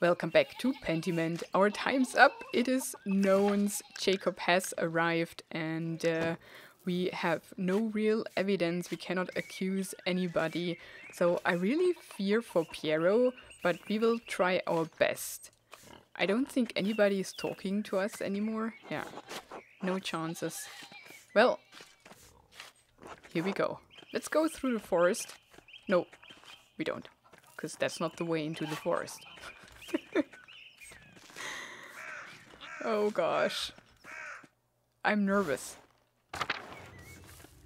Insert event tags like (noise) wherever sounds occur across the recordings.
Welcome back to Pentiment. Our time's up. It is known Jacob has arrived and uh, we have no real evidence. We cannot accuse anybody. So I really fear for Piero, but we will try our best. I don't think anybody is talking to us anymore. Yeah, no chances. Well, here we go. Let's go through the forest. No, we don't, because that's not the way into the forest. (laughs) oh gosh. I'm nervous.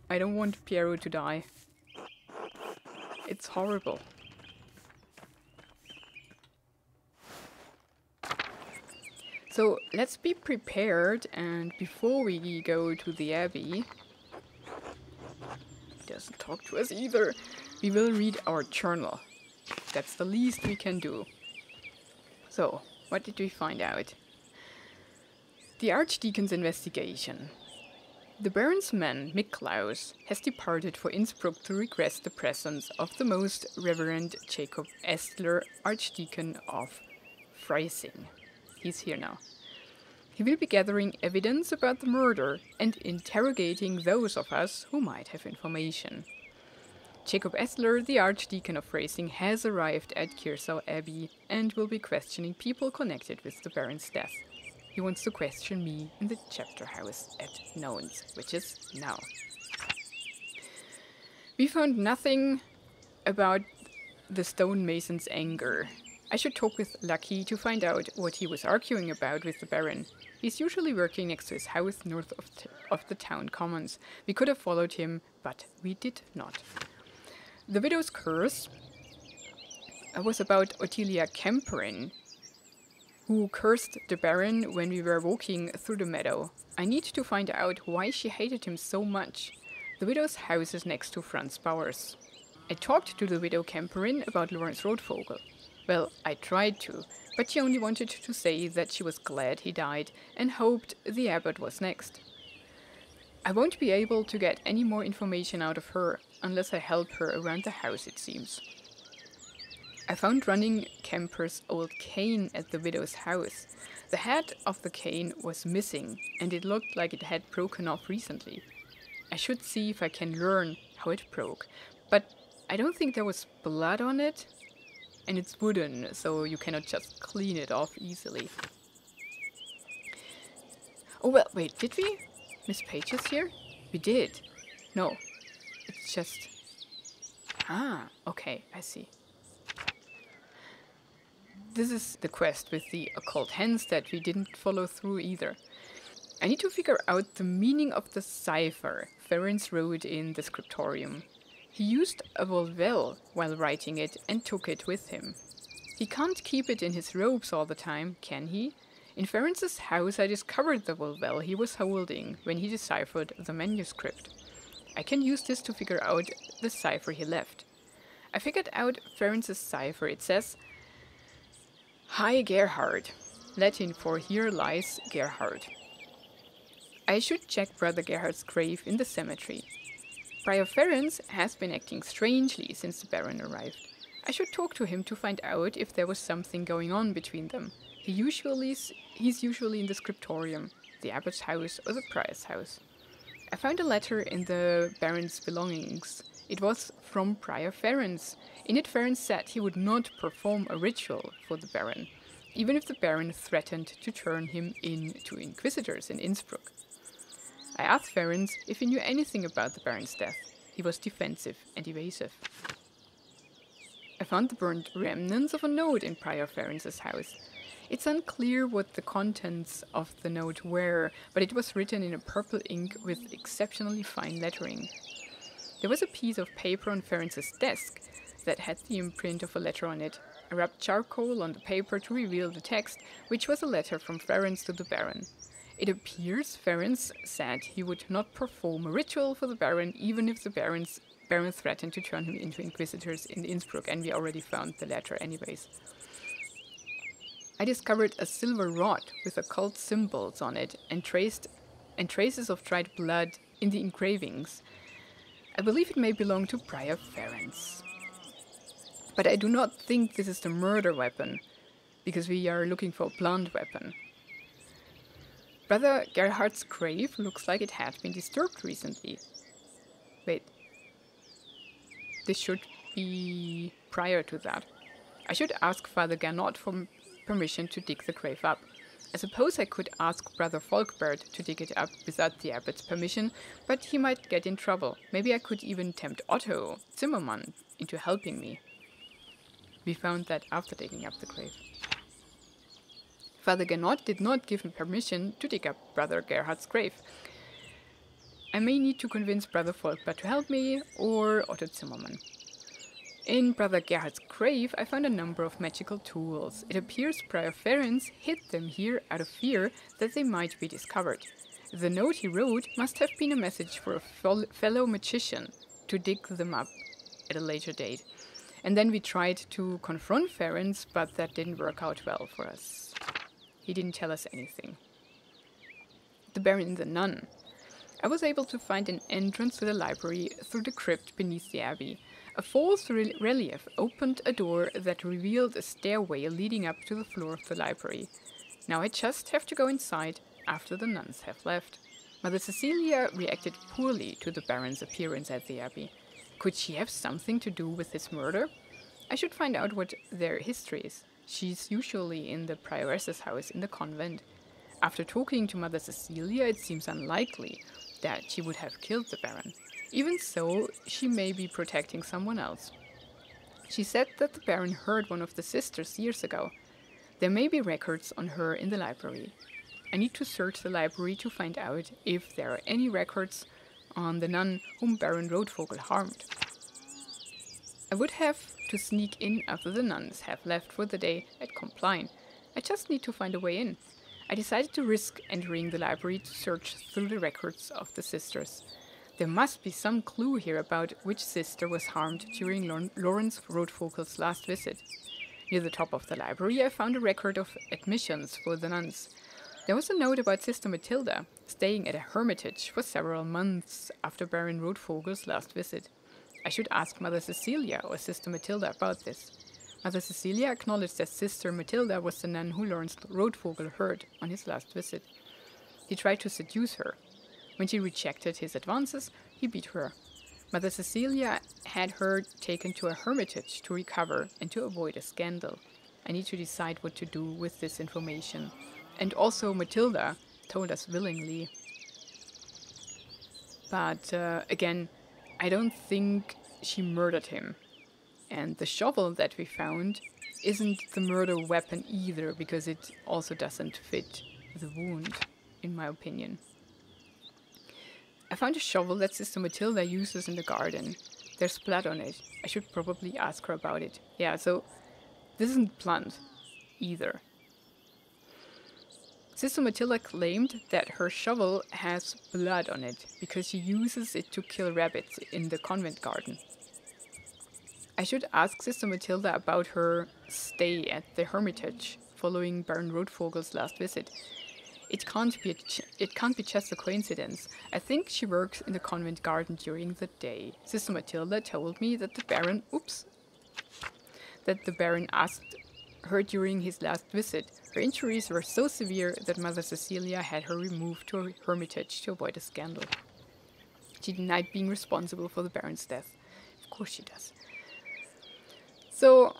I don't want Piero to die. It's horrible. So let's be prepared and before we go to the abbey, he doesn't talk to us either, we will read our journal. That's the least we can do. So, what did we find out? The Archdeacon's investigation. The Baron's man, Miklaus, has departed for Innsbruck to request the presence of the Most Reverend Jacob Estler, Archdeacon of Freising. He's here now. He will be gathering evidence about the murder and interrogating those of us who might have information. Jacob Essler, the Archdeacon of Freising, has arrived at Kiersau Abbey and will be questioning people connected with the Baron's death. He wants to question me in the chapter house at Nones, which is now. We found nothing about the stonemason's anger. I should talk with Lucky to find out what he was arguing about with the Baron. He's usually working next to his house north of, of the town commons. We could have followed him, but we did not. The Widow's Curse was about Ottilia Kemperin, who cursed the Baron when we were walking through the meadow. I need to find out why she hated him so much. The widow's house is next to Franz Bauer's. I talked to the widow Kemperin about Lawrence Rothvogel. Well, I tried to, but she only wanted to say that she was glad he died and hoped the abbot was next. I won't be able to get any more information out of her unless I help her around the house, it seems. I found running Kemper's old cane at the widow's house. The head of the cane was missing, and it looked like it had broken off recently. I should see if I can learn how it broke, but I don't think there was blood on it, and it's wooden, so you cannot just clean it off easily. Oh well, wait, did we? Miss Page is here? We did. No, it's just... Ah, okay, I see. This is the quest with the occult hens that we didn't follow through either. I need to figure out the meaning of the cipher Ferenc wrote in the scriptorium. He used a volvel while writing it and took it with him. He can't keep it in his robes all the time, can he? In Ferenc's house I discovered the volvel he was holding when he deciphered the manuscript. I can use this to figure out the cipher he left. I figured out Ferenc's cipher. It says, Hi Gerhard, Latin for Here lies Gerhard. I should check Brother Gerhard's grave in the cemetery. Prior Ferenc has been acting strangely since the Baron arrived. I should talk to him to find out if there was something going on between them. He usually he's usually in the scriptorium, the abbot's house or the prior's house. I found a letter in the baron's belongings. It was from Prior Ferenc. In it, Ferenc said he would not perform a ritual for the baron, even if the baron threatened to turn him in to inquisitors in Innsbruck. I asked Ferenc if he knew anything about the baron's death. He was defensive and evasive. I found the burnt remnants of a note in Prior Ferenc's house. It's unclear what the contents of the note were, but it was written in a purple ink with exceptionally fine lettering. There was a piece of paper on Ferenc's desk that had the imprint of a letter on it. I rubbed charcoal on the paper to reveal the text, which was a letter from Ferenc to the Baron. It appears Ferenc said he would not perform a ritual for the Baron even if the Baron's Baron threatened to turn him into inquisitors in Innsbruck, and we already found the letter anyways. I discovered a silver rod with occult symbols on it and traced and traces of dried blood in the engravings. I believe it may belong to Prior Ferenc. But I do not think this is the murder weapon. because we are looking for a blunt weapon. Brother Gerhard's grave looks like it had been disturbed recently. Wait. This should be prior to that. I should ask Father Gernot for permission to dig the grave up. I suppose I could ask Brother Folkbert to dig it up without the abbot's permission, but he might get in trouble. Maybe I could even tempt Otto Zimmermann into helping me. We found that after digging up the grave. Father Gernot did not give me permission to dig up Brother Gerhard's grave. I may need to convince Brother Folkbert to help me, or Otto Zimmermann. In Brother Gerhard's grave, I found a number of magical tools. It appears Prior Ferenc hid them here out of fear that they might be discovered. The note he wrote must have been a message for a fellow magician to dig them up at a later date. And then we tried to confront Ferenc, but that didn't work out well for us. He didn't tell us anything. The Baron the Nun. I was able to find an entrance to the library through the crypt beneath the abbey. A false re relief opened a door that revealed a stairway leading up to the floor of the library. Now I just have to go inside after the nuns have left. Mother Cecilia reacted poorly to the Baron's appearance at the abbey. Could she have something to do with his murder? I should find out what their history is. She's usually in the prioress's house in the convent. After talking to Mother Cecilia, it seems unlikely that she would have killed the Baron. Even so, she may be protecting someone else. She said that the Baron heard one of the sisters years ago. There may be records on her in the library. I need to search the library to find out if there are any records on the nun whom Baron Rothvogel harmed. I would have to sneak in after the nuns have left for the day at Compline. I just need to find a way in. I decided to risk entering the library to search through the records of the sisters. There must be some clue here about which sister was harmed during Lawrence Rothvogel's last visit. Near the top of the library, I found a record of admissions for the nuns. There was a note about Sister Matilda, staying at a hermitage for several months after Baron Rothvogel's last visit. I should ask Mother Cecilia or Sister Matilda about this. Mother Cecilia acknowledged that Sister Matilda was the nun who Lawrence Rothvogel heard on his last visit. He tried to seduce her, when she rejected his advances, he beat her. Mother Cecilia had her taken to a hermitage to recover and to avoid a scandal. I need to decide what to do with this information. And also, Matilda told us willingly. But uh, again, I don't think she murdered him. And the shovel that we found isn't the murder weapon either, because it also doesn't fit the wound, in my opinion. I found a shovel that Sister Matilda uses in the garden. There's blood on it. I should probably ask her about it. Yeah, so this isn't blunt either. Sister Matilda claimed that her shovel has blood on it because she uses it to kill rabbits in the convent garden. I should ask Sister Matilda about her stay at the hermitage following Baron Rothvogel's last visit it can't be it can't be just a coincidence. I think she works in the convent garden during the day. Sister Matilda told me that the Baron oops that the Baron asked her during his last visit. Her injuries were so severe that Mother Cecilia had her removed to a hermitage to avoid a scandal. She denied being responsible for the Baron's death. Of course she does. So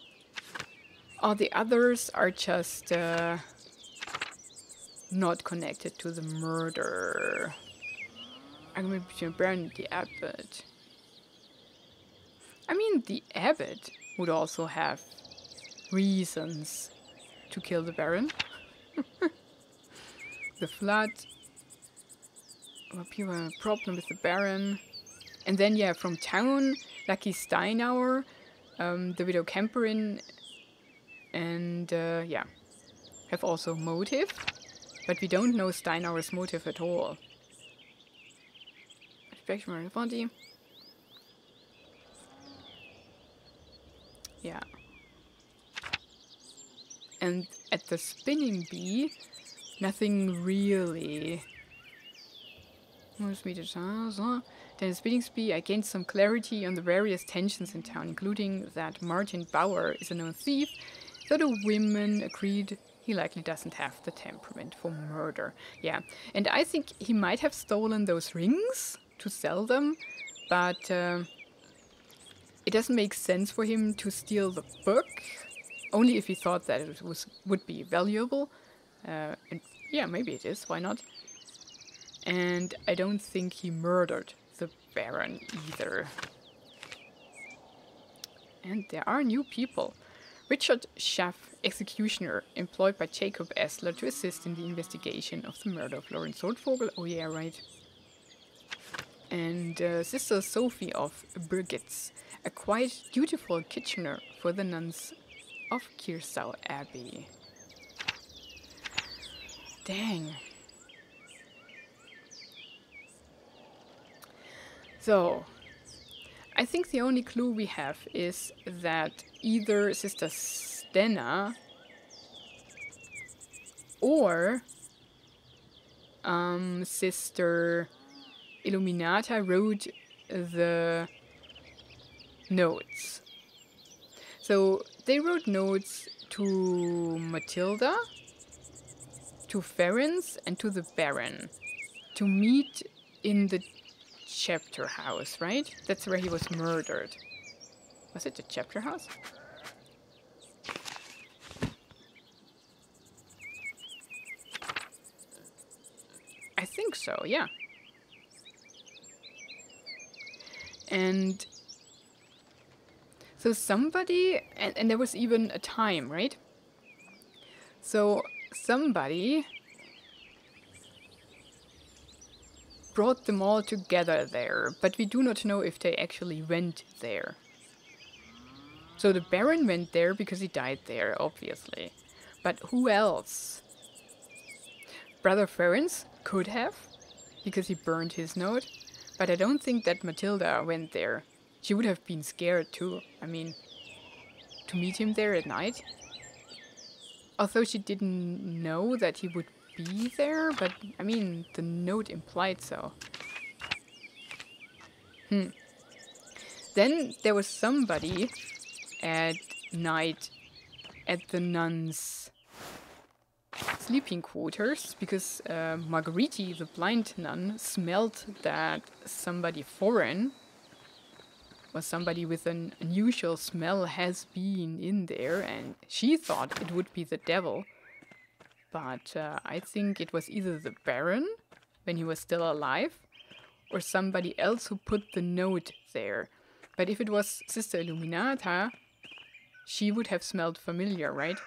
all the others are just uh, not connected to the murder. I'm going to burn the abbot. I mean, the abbot would also have reasons to kill the baron. (laughs) the flood. Up you a problem with the baron. And then, yeah, from town, Lucky Steinauer, um, the widow Kemperin, and uh, yeah, have also motive. But we don't know Steinauer's motive at all. Spectrum body. Yeah. And at the spinning bee, nothing really. Then the spinning bee, I gained some clarity on the various tensions in town, including that Martin Bauer is a known thief So the women agreed he likely doesn't have the temperament for murder. Yeah, and I think he might have stolen those rings to sell them, but uh, it doesn't make sense for him to steal the book. Only if he thought that it was would be valuable. Uh, and yeah, maybe it is. Why not? And I don't think he murdered the Baron either. And there are new people. Richard Schaff, executioner, employed by Jacob Essler to assist in the investigation of the murder of Lorenz Rothvogel. Oh yeah, right. And uh, Sister Sophie of Birgitz, a quite dutiful Kitchener for the nuns of Kiersau Abbey. Dang. So, I think the only clue we have is that either Sister Stenna or um, Sister Illuminata wrote the notes. So they wrote notes to Matilda, to Ferenc, and to the Baron to meet in the chapter house, right? That's where he was murdered. Was it the chapter house? I think so, yeah. And so somebody, and, and there was even a time, right? So somebody brought them all together there, but we do not know if they actually went there. So the Baron went there because he died there, obviously. But who else? Brother Ferenc could have, because he burned his note, but I don't think that Matilda went there. She would have been scared too. I mean, to meet him there at night. Although she didn't know that he would be there, but I mean, the note implied so. Hmm. Then there was somebody at night at the nuns' sleeping quarters because uh, the blind nun, smelled that somebody foreign or somebody with an unusual smell has been in there, and she thought it would be the devil. But uh, I think it was either the Baron, when he was still alive, or somebody else who put the note there. But if it was Sister Illuminata, she would have smelled familiar, right?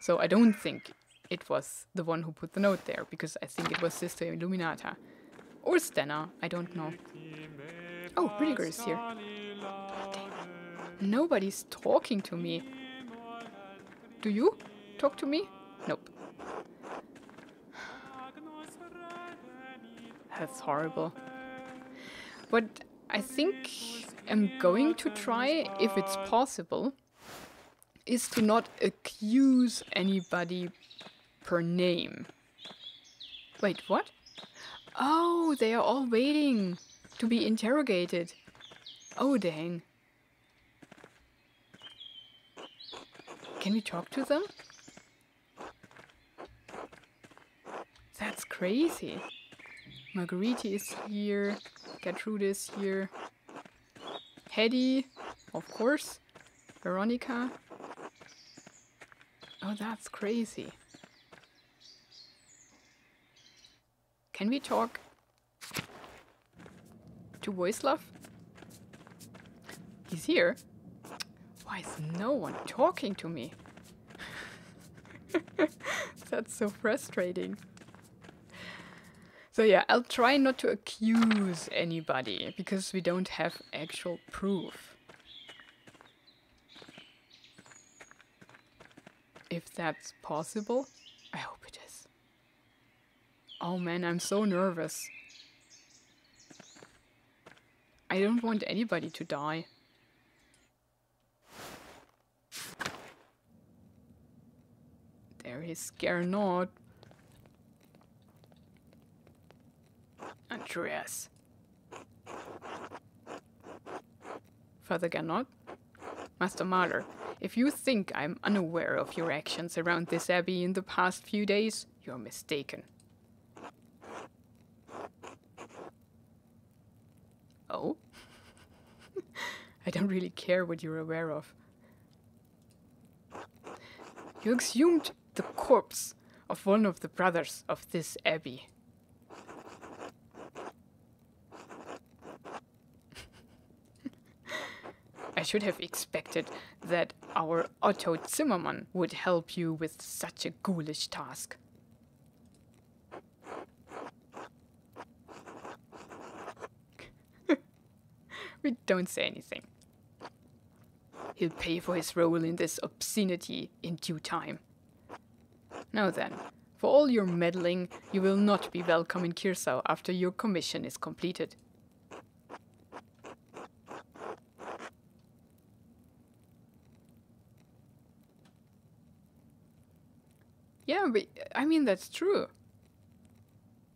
So I don't think it was the one who put the note there, because I think it was Sister Illuminata. Or Stenna, I don't know. Oh, Rüdiger is here. Nobody's talking to me. Do you talk to me? Nope. That's horrible. But I think I'm going to try, if it's possible, is to not accuse anybody per name. Wait, what? Oh, they are all waiting to be interrogated. Oh, dang. Can we talk to them? That's crazy. Marguerite is here. Gertrude is here. Hedy, of course. Veronica. Oh, that's crazy. Can we talk to Voislav? He's here. Why is no one talking to me? (laughs) That's so frustrating. So yeah, I'll try not to accuse anybody because we don't have actual proof. If that's possible, I hope it is. Oh man, I'm so nervous. I don't want anybody to die. There is Gernot. Andreas. Father Gernot? Master Maler, if you think I'm unaware of your actions around this abbey in the past few days, you're mistaken. Oh? (laughs) I don't really care what you're aware of. You exhumed the corpse of one of the brothers of this abbey. I should have expected that our Otto Zimmermann would help you with such a ghoulish task. (laughs) we don't say anything. He'll pay for his role in this obscenity in due time. Now then, for all your meddling, you will not be welcome in Kiersau after your commission is completed. Yeah, we, I mean, that's true.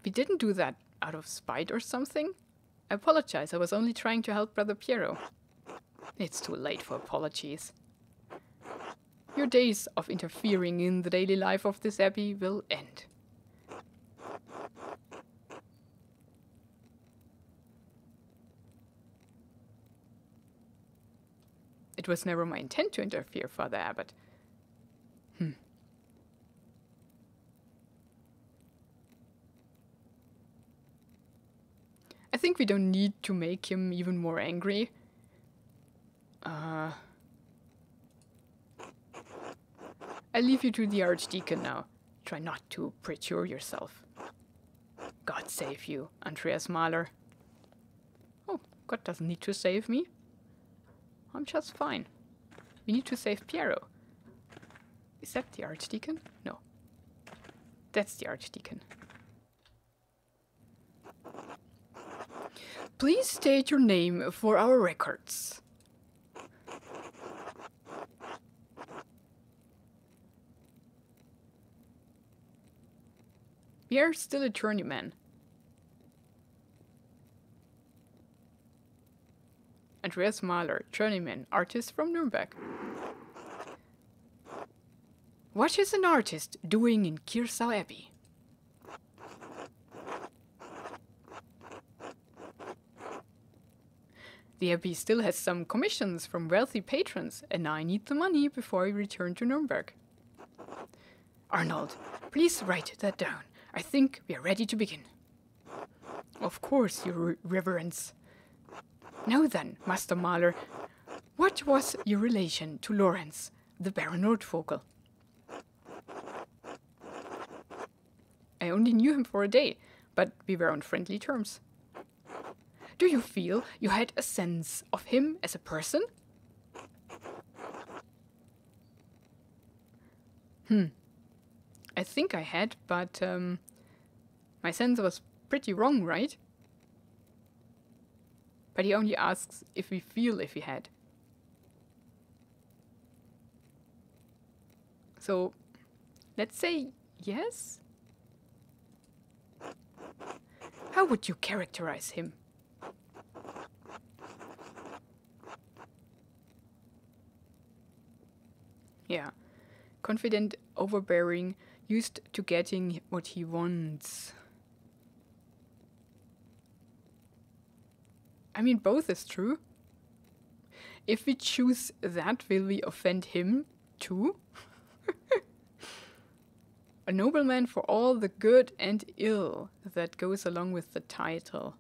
We didn't do that out of spite or something. I apologize, I was only trying to help Brother Piero. It's too late for apologies. Your days of interfering in the daily life of this abbey will end. It was never my intent to interfere, Father Abbot. Think we don't need to make him even more angry. Uh, I leave you to the Archdeacon now. Try not to preture yourself. God save you, Andreas Maler. Oh, God doesn't need to save me. I'm just fine. We need to save Piero. Is that the Archdeacon? No. That's the Archdeacon. Please state your name for our records. We are still a journeyman. Andreas Maler, journeyman, artist from Nuremberg. What is an artist doing in Kiersau Abbey? The Abbey still has some commissions from wealthy patrons, and I need the money before I return to Nuremberg. Arnold, please write that down. I think we are ready to begin. Of course, Your Reverence. Now then, Master Maler, what was your relation to Lorenz, the Baron Rothvogel? I only knew him for a day, but we were on friendly terms. Do you feel you had a sense of him as a person? Hmm. I think I had, but um, my sense was pretty wrong, right? But he only asks if we feel if we had. So, let's say yes? How would you characterize him? Yeah. Confident, overbearing, used to getting what he wants. I mean, both is true. If we choose that, will we offend him too? (laughs) A nobleman for all the good and ill that goes along with the title.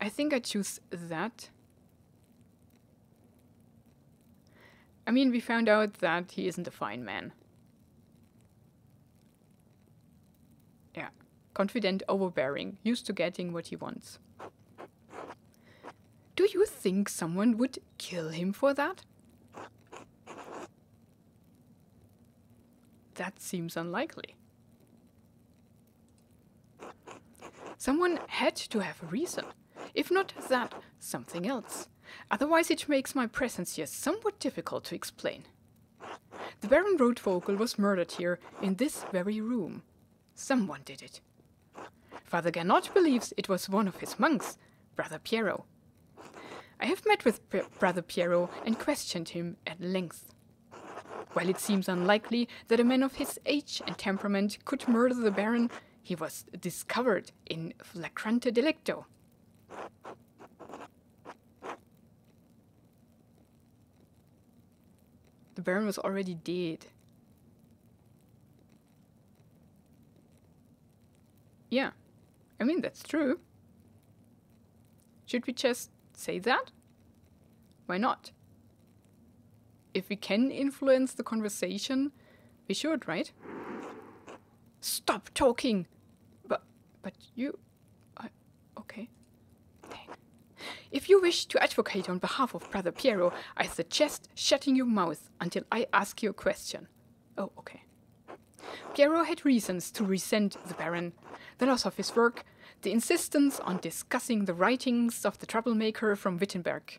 I think I choose that. I mean, we found out that he isn't a fine man. Yeah. Confident, overbearing, used to getting what he wants. Do you think someone would kill him for that? That seems unlikely. Someone had to have a reason. If not that, something else. Otherwise, it makes my presence here somewhat difficult to explain. The Baron Rothvogel was murdered here, in this very room. Someone did it. Father Gernot believes it was one of his monks, Brother Piero. I have met with Br- Brother Piero and questioned him at length. While it seems unlikely that a man of his age and temperament could murder the Baron, he was discovered in flagrante delicto. The Baron was already dead. Yeah, I mean, that's true. Should we just say that? Why not? If we can influence the conversation, we should, right? Stop talking! But, but you. I, okay. If you wish to advocate on behalf of Brother Piero, I suggest shutting your mouth until I ask you a question. Oh, okay. Piero had reasons to resent the Baron, the loss of his work, the insistence on discussing the writings of the troublemaker from Wittenberg.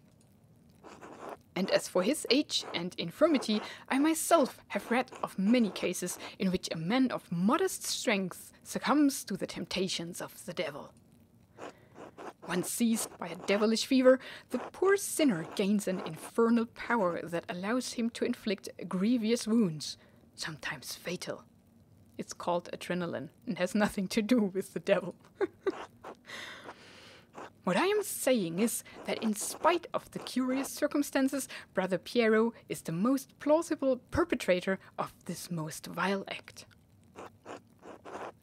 And as for his age and infirmity, I myself have read of many cases in which a man of modest strength succumbs to the temptations of the devil. Once seized by a devilish fever, the poor sinner gains an infernal power that allows him to inflict grievous wounds, sometimes fatal. It's called adrenaline and has nothing to do with the devil. (laughs) what I am saying is that, in spite of the curious circumstances, Brother Piero is the most plausible perpetrator of this most vile act.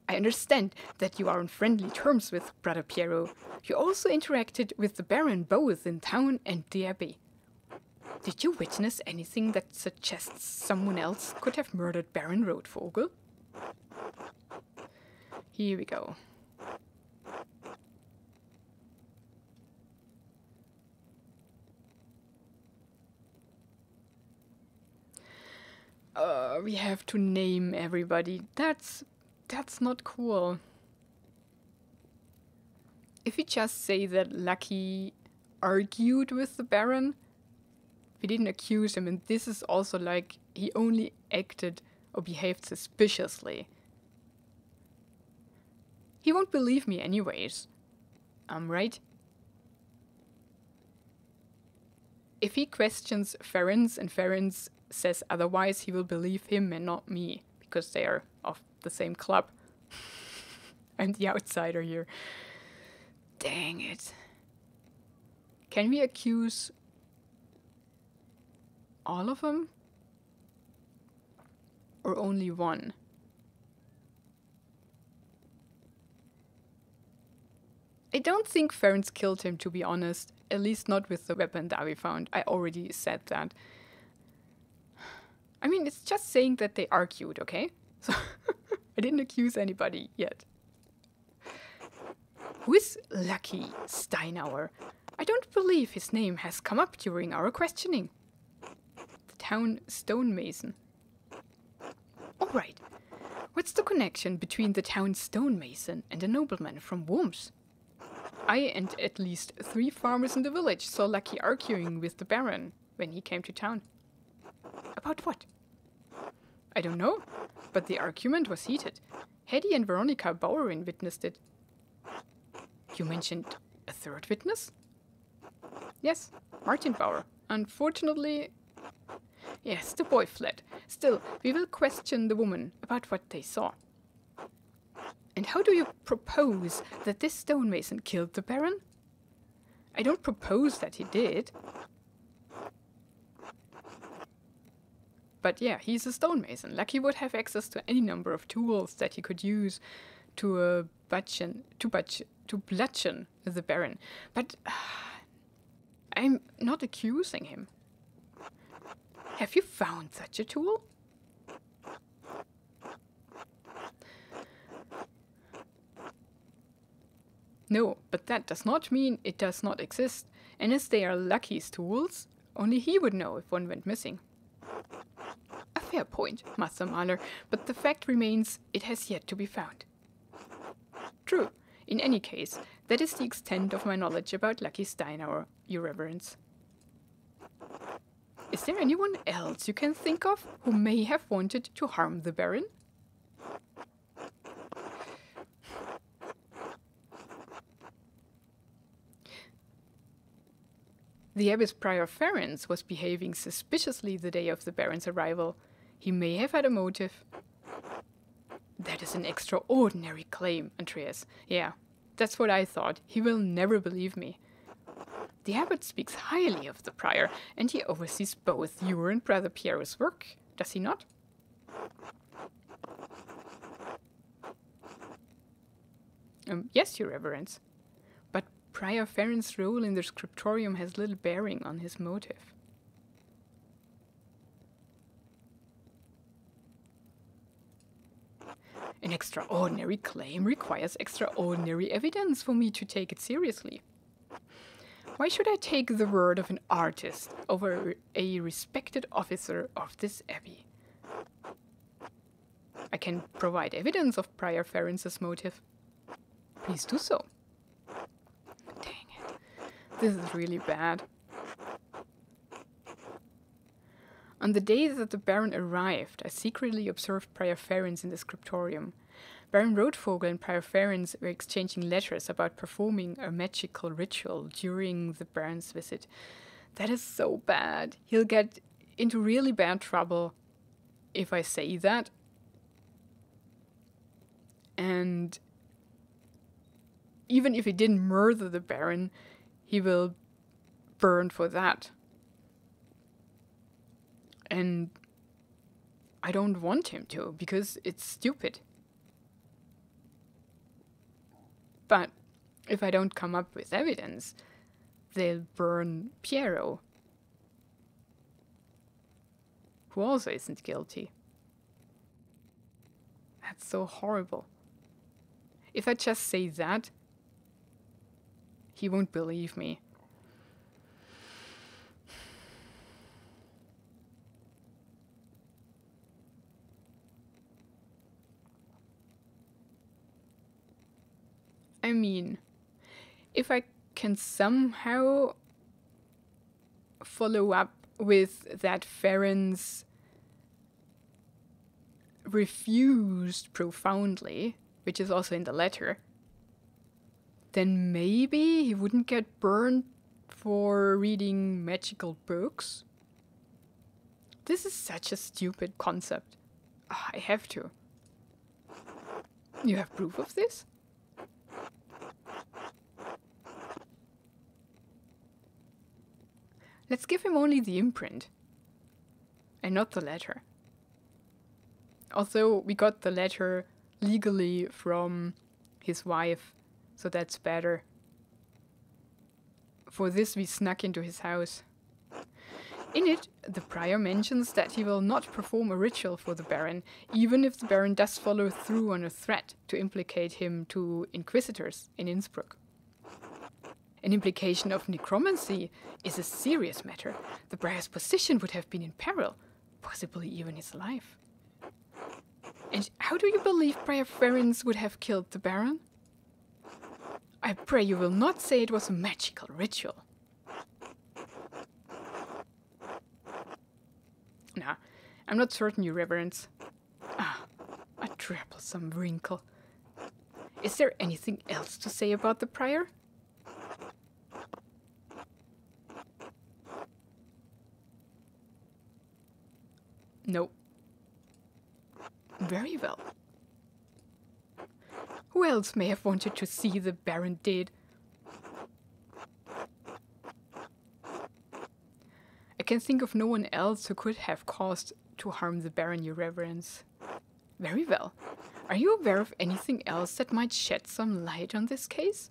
I understand that you are on friendly terms with Brother Piero. You also interacted with the Baron both in town and the Abbey. Did you witness anything that suggests someone else could have murdered Baron Rothvogel? Here we go. Uh, we have to name everybody. That's that's not cool. If we just say that Lucky argued with the Baron, we didn't accuse him, and this is also like he only acted or behaved suspiciously. He won't believe me anyways. I'm right. If he questions Ferenc and Ferenc says otherwise, he will believe him and not me, because they are of the same club. (laughs) I'm the outsider here. Dang it. Can we accuse all of them? Or only one? I don't think Ferenc killed him, to be honest. At least not with the weapon that we found. I already said that. I mean, it's just saying that they argued, okay? (laughs) So (laughs) I didn't accuse anybody yet. Who is Lucky Steinauer? I don't believe his name has come up during our questioning. The town stonemason. All right. What's the connection between the town stonemason and a nobleman from Worms? I and at least three farmers in the village saw Lucky arguing with the Baron when he came to town. About what? I don't know, but the argument was heated. Hetty and Veronica Bowering witnessed it. You mentioned a third witness? Yes, Martin Bauer. Unfortunately, yes, the boy fled. Still, we will question the woman about what they saw. And how do you propose that this stonemason killed the Baron? I don't propose that he did. But yeah, he's a stonemason. Like he would have access to any number of tools that he could use to uh, bludgeon, to to bludgeon the Baron. But uh, (sighs) I'm not accusing him. Have you found such a tool? No, but that does not mean it does not exist. And as they are Lucky's tools, only he would know if one went missing. Fair point, Master Maler, but the fact remains it has yet to be found. True. In any case, that is the extent of my knowledge about Lucky Steinauer, Your Reverence. Is there anyone else you can think of who may have wanted to harm the Baron? The abbess prior Ferenc was behaving suspiciously the day of the Baron's arrival. He may have had a motive. That is an extraordinary claim, Andreas. Yeah, that's what I thought. He will never believe me. The abbot speaks highly of the prior, and he oversees both your and Brother Piero's work, does he not? Um, yes, Your Reverence. But Prior Ferenc's role in the scriptorium has little bearing on his motive. An extraordinary claim requires extraordinary evidence for me to take it seriously. Why should I take the word of an artist over a respected officer of this abbey? I can provide evidence of Prior Ferenc's motive. Please do so. Dang it. This is really bad. On the day that the Baron arrived, I secretly observed Prior Ferenc in the scriptorium. Baron Rothvogel and Prior Ferenc were exchanging letters about performing a magical ritual during the Baron's visit. That is so bad. He'll get into really bad trouble if I say that. And even if he didn't murder the Baron, he will burn for that. And I don't want him to because it's stupid. But if I don't come up with evidence, they'll burn Piero, who also isn't guilty. That's so horrible. If I just say that, he won't believe me. I mean, if I can somehow follow up with that Ferenc refused profoundly, which is also in the letter, then maybe he wouldn't get burned for reading magical books. This is such a stupid concept. Oh, I have to. You have proof of this? Let's give him only the imprint and not the letter. Although we got the letter legally from his wife so that's better. For this we snuck into his house. In it, the prior mentions that he will not perform a ritual for the Baron, even if the Baron does follow through on a threat to implicate him to inquisitors in Innsbruck. An implication of necromancy is a serious matter. The Prior's position would have been in peril, possibly even his life. And how do you believe Prior Ferenc would have killed the Baron? I pray you will not say it was a magical ritual. Nah, I'm not certain, Your Reverence. Ah, a troublesome wrinkle. Is there anything else to say about the prior? No. Very well. Who else may have wanted to see the Baron dead? I can think of no one else who could have caused to harm the Baron, Your Reverence. Very well. Are you aware of anything else that might shed some light on this case?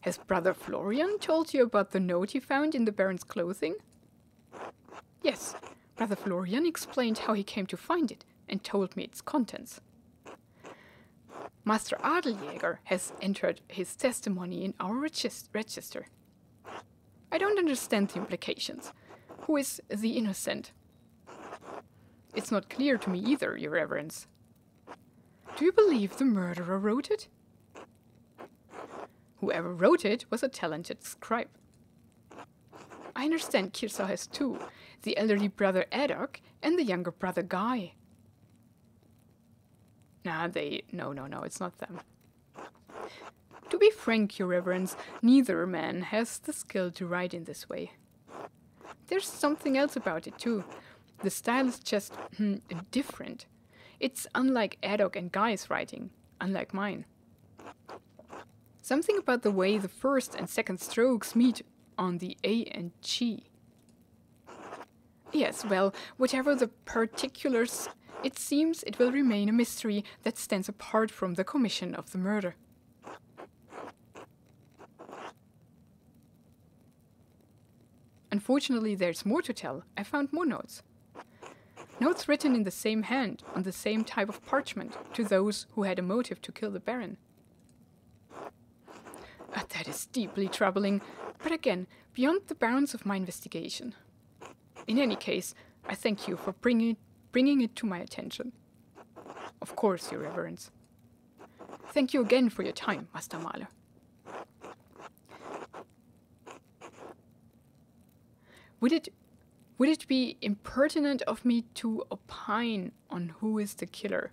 Has Brother Florian told you about the note he found in the Baron's clothing? Yes, Brother Florian explained how he came to find it and told me its contents. Master Adeljäger has entered his testimony in our regis register. I don't understand the implications. Who is the innocent? It's not clear to me either, Your Reverence. Do you believe the murderer wrote it? Whoever wrote it was a talented scribe. I understand Kirsa has two, the elderly brother Edok and the younger brother Guy. Nah, they. No, no, no, it's not them. To be frank, Your Reverence, neither man has the skill to write in this way. There's something else about it, too. The style is just hmm, different. It's unlike Adok and Guy's writing, unlike mine. Something about the way the first and second strokes meet on the A and G. Yes, well, whatever the particulars, it seems it will remain a mystery that stands apart from the commission of the murder. Unfortunately, there's more to tell. I found more notes. Notes written in the same hand, on the same type of parchment, to those who had a motive to kill the Baron. That is deeply troubling, but again, beyond the bounds of my investigation. In any case, I thank you for bringing, bringing it to my attention. Of course, Your Reverence. Thank you again for your time, Master Maler. Would it would it be impertinent of me to opine on who is the killer?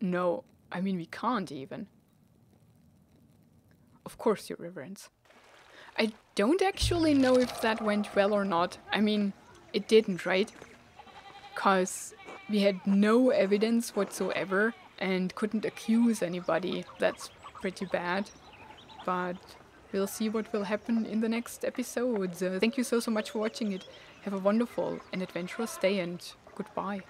No, I mean we can't even. Of course, Your Reverence. I don't actually know if that went well or not. I mean, it didn't, right? Because we had no evidence whatsoever and couldn't accuse anybody. That's pretty bad. But we'll see what will happen in the next episodes. Uh, thank you so, so much for watching it. Have a wonderful and adventurous day and goodbye.